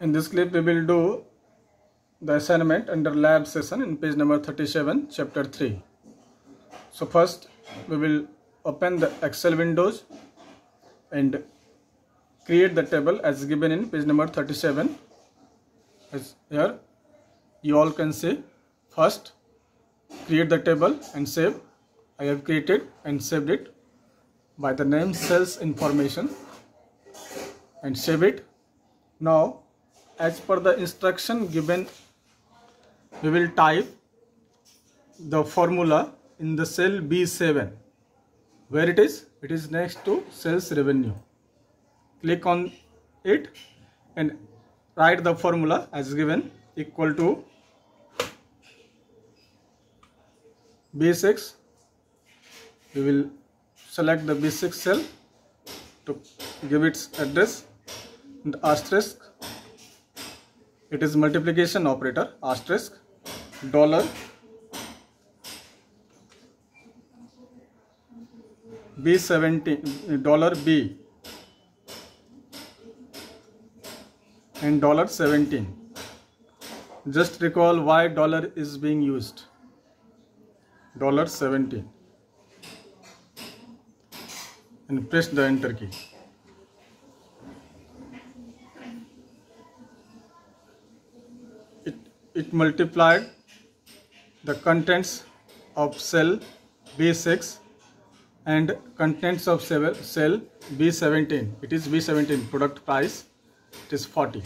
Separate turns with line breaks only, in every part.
In this clip, we will do the assignment under lab session in page number 37, chapter 3. So first, we will open the Excel windows and create the table as given in page number 37. As here, you all can see first create the table and save. I have created and saved it by the name cells information and save it. Now as per the instruction given we will type the formula in the cell B7 where it is? It is next to sales revenue. Click on it and write the formula as given equal to B6 we will select the B6 cell to give its address and asterisk it is multiplication operator asterisk dollar b 17 dollar b and dollar 17 just recall why dollar is being used dollar 17 and press the enter key it, multiplied the contents of cell B6 and contents of cell B17. It is B17 product price. It is 40.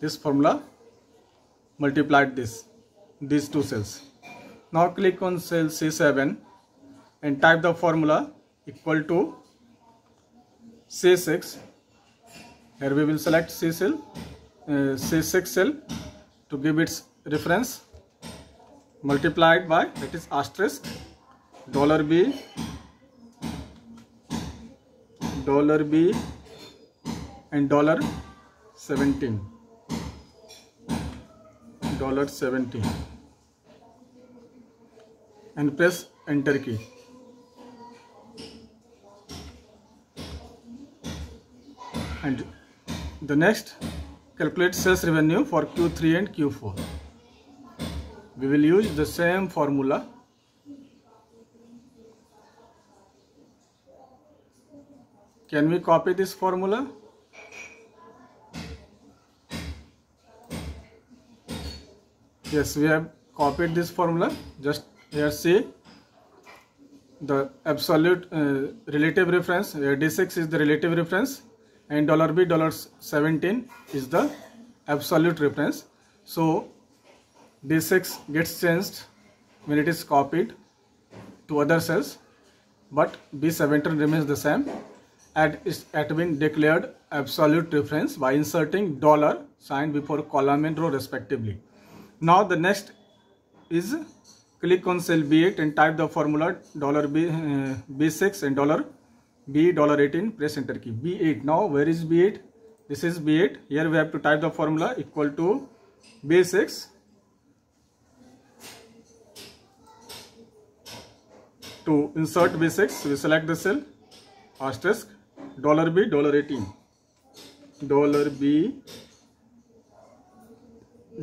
This formula multiplied this these two cells. Now click on cell C7 and type the formula equal to C6. Here we will select C cell, uh, C6 cell to give its reference multiplied by that is asterisk dollar b dollar b and dollar 17 dollar 17 and press enter key and the next calculate sales revenue for Q3 and Q4. We will use the same formula. Can we copy this formula? Yes, we have copied this formula. Just here see the absolute uh, relative reference. Here D6 is the relative reference and dollar $b dollar 17 is the absolute reference. So d6 gets changed when it is copied to other cells but b17 remains the same. And it has been declared absolute reference by inserting dollar sign before column and row respectively. Now the next is click on cell b8 and type the formula dollar b uh, b6 and dollar B dollar 18 press enter key B8 now where is B8 this is B8 here we have to type the formula equal to B6 to insert B6 we select the cell asterisk dollar B dollar 18 dollar B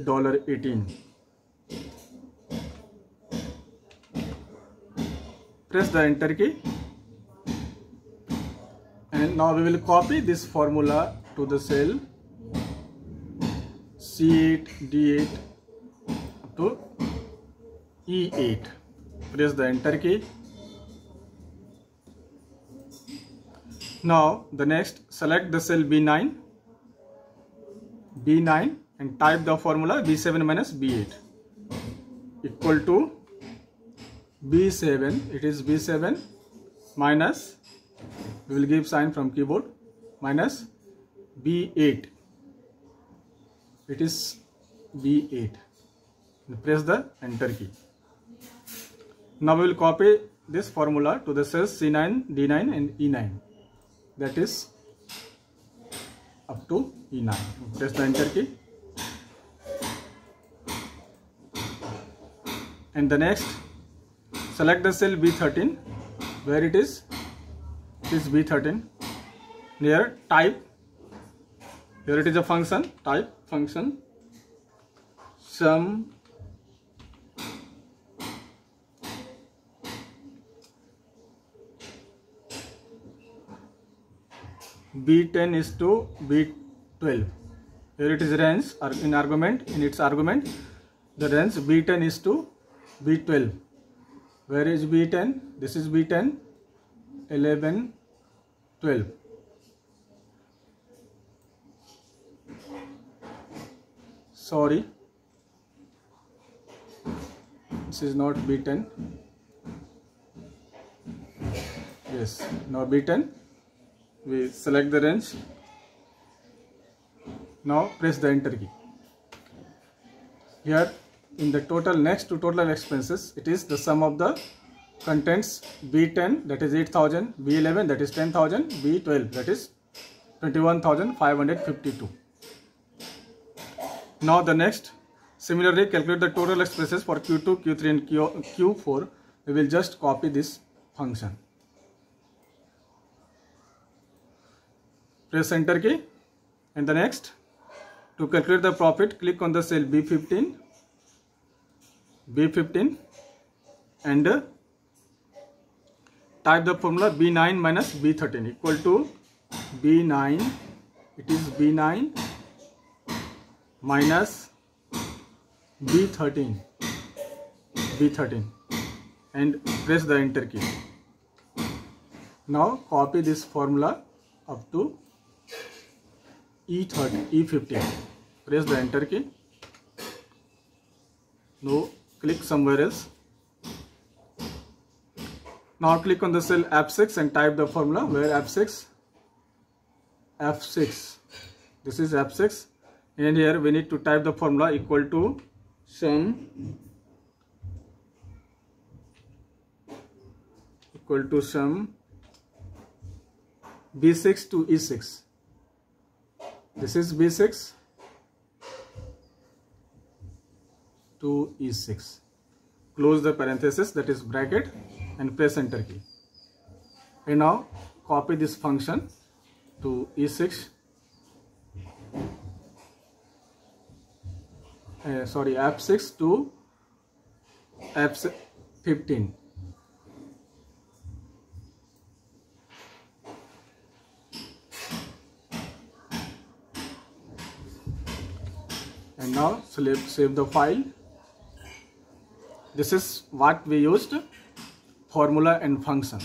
dollar 18 press the enter key and now we will copy this formula to the cell. C8 D8 to E8 press the enter key. Now the next select the cell B9 B9 and type the formula B7 minus B8 equal to B7 it is B7 minus we will give sign from keyboard minus B8 it is B8 and press the enter key now we will copy this formula to the cells C9 D9 and E9 that is up to E9 press the enter key and the next select the cell B13 where it is is B13 here type here it is a function type function sum b10 is to b12 here it is range or in argument in its argument the range b10 is to b12 where is b10 this is b10 11 12 sorry this is not b10 yes now b10 we select the range now press the enter key here in the total next to total expenses it is the sum of the contents b10 that is 8000 b11 that is 10000 b12 that is 21552 now the next similarly calculate the total expenses for q2 q3 and Q, q4 we will just copy this function. Press enter key. And the next to calculate the profit click on the cell b15 b15 and type the formula b9 minus b13 equal to b9 it is b9 minus b13 b13 and press the enter key now copy this formula up to e30 e15 press the enter key now click somewhere else now click on the cell f6 and type the formula where f6 f6 this is f6 and here we need to type the formula equal to sum equal to sum b6 to e6 this is b6 to e6 close the parenthesis that is bracket and press enter key. And now copy this function to e6 uh, sorry f6 to f15 and now save, save the file. This is what we used formula and function